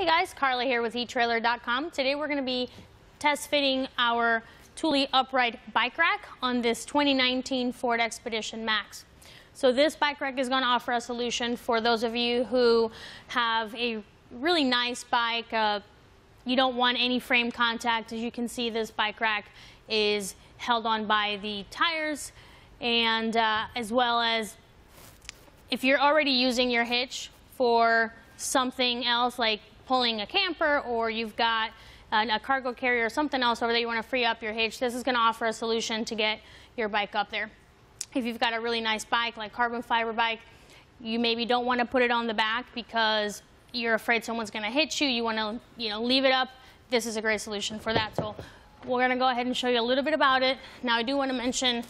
Hey guys, Carla here with eTrailer.com. Today we're going to be test fitting our Thule UpRide bike rack on this 2019 Ford Expedition Max. So this bike rack is going to offer a solution for those of you who have a really nice bike. Uh, you don't want any frame contact. As you can see, this bike rack is held on by the tires and uh, as well as if you're already using your hitch for something else like pulling a camper or you've got a cargo carrier or something else over there you want to free up your hitch, this is going to offer a solution to get your bike up there. If you've got a really nice bike like carbon fiber bike, you maybe don't want to put it on the back because you're afraid someone's going to hit you. You want to, you know, leave it up. This is a great solution for that. So we're going to go ahead and show you a little bit about it. Now I do want to mention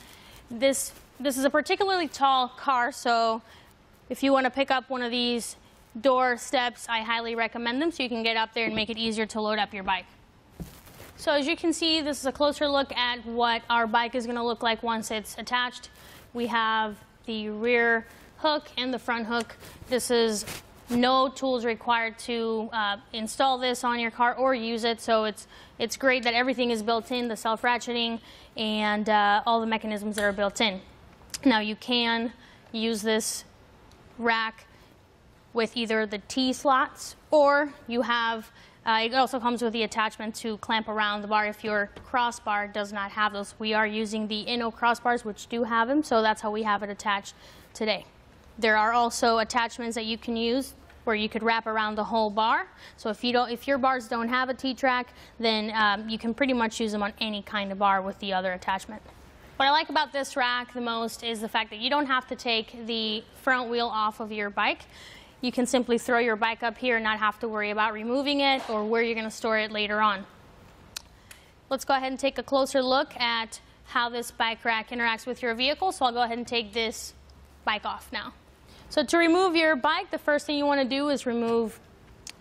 this. This is a particularly tall car, so if you want to pick up one of these door steps, I highly recommend them so you can get up there and make it easier to load up your bike. So as you can see, this is a closer look at what our bike is going to look like once it's attached. We have the rear hook and the front hook. This is no tools required to uh, install this on your car or use it. So it's it's great that everything is built in, the self-ratcheting and uh, all the mechanisms that are built in. Now you can use this rack with either the T slots or you have, uh, it also comes with the attachment to clamp around the bar if your crossbar does not have those. We are using the Inno crossbars which do have them, so that's how we have it attached today. There are also attachments that you can use where you could wrap around the whole bar. So if you don't, if your bars don't have a T-track, then um, you can pretty much use them on any kind of bar with the other attachment. What I like about this rack the most is the fact that you don't have to take the front wheel off of your bike you can simply throw your bike up here and not have to worry about removing it or where you're going to store it later on. Let's go ahead and take a closer look at how this bike rack interacts with your vehicle. So I'll go ahead and take this bike off now. So to remove your bike, the first thing you want to do is remove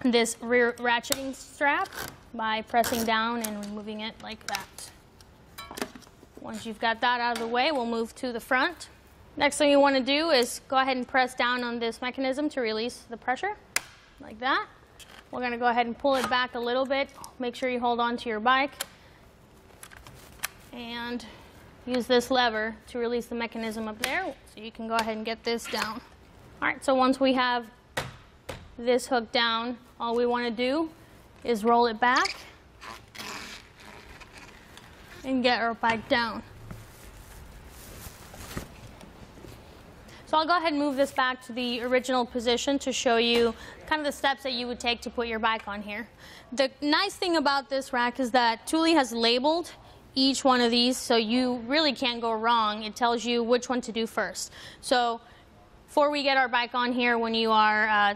this rear ratcheting strap by pressing down and removing it like that. Once you've got that out of the way, we'll move to the front. Next thing you want to do is go ahead and press down on this mechanism to release the pressure, like that. We're going to go ahead and pull it back a little bit. Make sure you hold on to your bike. And use this lever to release the mechanism up there. So you can go ahead and get this down. All right, so once we have this hook down, all we want to do is roll it back and get our bike down. So I'll go ahead and move this back to the original position to show you kind of the steps that you would take to put your bike on here. The nice thing about this rack is that Thule has labeled each one of these so you really can't go wrong. It tells you which one to do first. So before we get our bike on here, when you are, uh,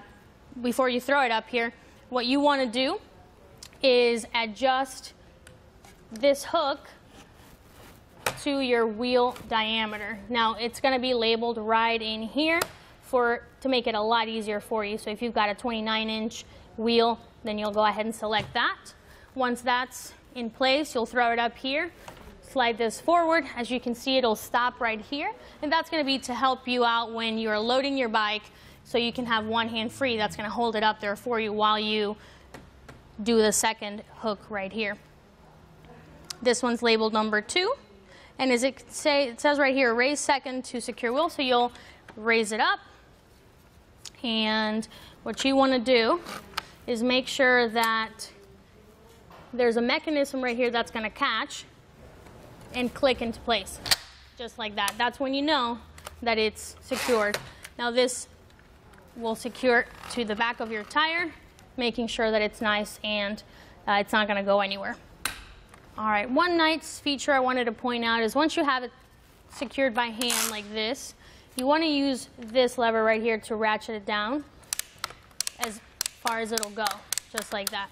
before you throw it up here, what you want to do is adjust this hook to your wheel diameter. Now it's going to be labeled right in here for to make it a lot easier for you. So if you've got a 29 inch wheel, then you'll go ahead and select that. Once that's in place, you'll throw it up here, slide this forward. As you can see, it'll stop right here. And that's going to be to help you out when you're loading your bike so you can have one hand free. That's going to hold it up there for you while you do the second hook right here. This one's labeled number two. And as it say, it says right here, raise second to secure wheel. So you'll raise it up. And what you want to do is make sure that there's a mechanism right here that's going to catch and click into place, just like that. That's when you know that it's secured. Now this will secure to the back of your tire, making sure that it's nice and uh, it's not going to go anywhere. All right, one nice feature I wanted to point out is once you have it secured by hand like this, you want to use this lever right here to ratchet it down as far as it'll go, just like that.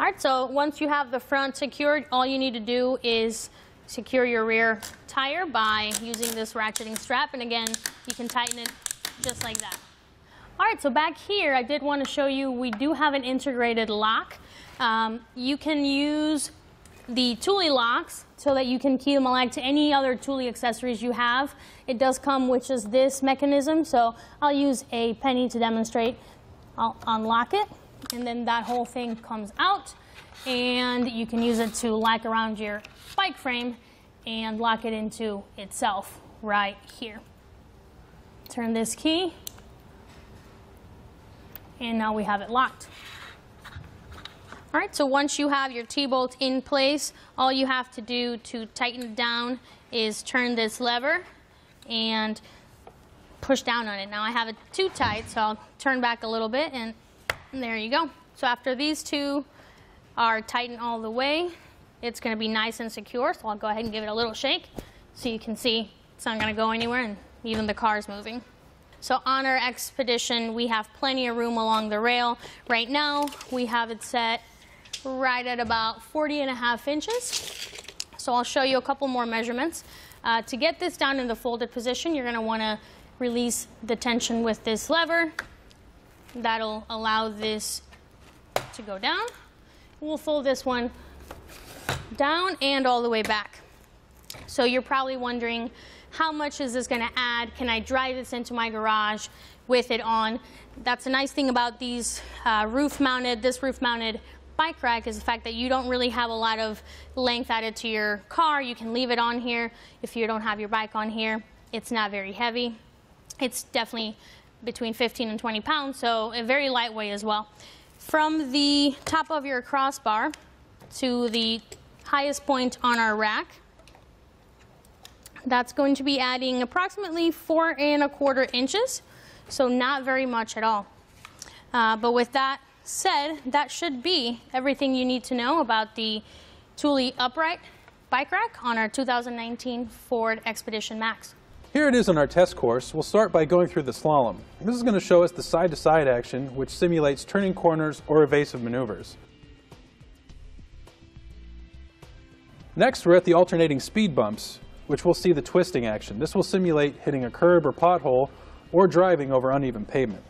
All right, so once you have the front secured, all you need to do is secure your rear tire by using this ratcheting strap. And again, you can tighten it just like that. All right, so back here, I did want to show you, we do have an integrated lock. Um, you can use the Thule locks so that you can key them alike to any other Thule accessories you have. It does come with just this mechanism, so I'll use a penny to demonstrate. I'll unlock it, and then that whole thing comes out and you can use it to lock around your bike frame and lock it into itself right here. Turn this key and now we have it locked. All right, so once you have your T-bolt in place, all you have to do to tighten it down is turn this lever and push down on it. Now I have it too tight, so I'll turn back a little bit and, and there you go. So after these two are tightened all the way, it's gonna be nice and secure. So I'll go ahead and give it a little shake so you can see it's not gonna go anywhere and even the car's moving. So on our Expedition, we have plenty of room along the rail. Right now, we have it set right at about 40 and a half inches. So I'll show you a couple more measurements. Uh, to get this down in the folded position, you're gonna wanna release the tension with this lever. That'll allow this to go down. We'll fold this one down and all the way back. So you're probably wondering, how much is this going to add? Can I drive this into my garage with it on? That's a nice thing about these uh, roof mounted, this roof mounted bike rack is the fact that you don't really have a lot of length added to your car. You can leave it on here if you don't have your bike on here. It's not very heavy. It's definitely between 15 and 20 pounds, so a very lightweight as well. From the top of your crossbar to the highest point on our rack, that's going to be adding approximately four and a quarter inches, so not very much at all. Uh, but with that said, that should be everything you need to know about the Thule UpRide bike rack on our 2019 Ford Expedition Max. Here it is on our test course. We'll start by going through the slalom. This is going to show us the side-to-side -side action, which simulates turning corners or evasive maneuvers. Next, we're at the alternating speed bumps, which we'll see the twisting action. This will simulate hitting a curb or pothole or driving over uneven pavement.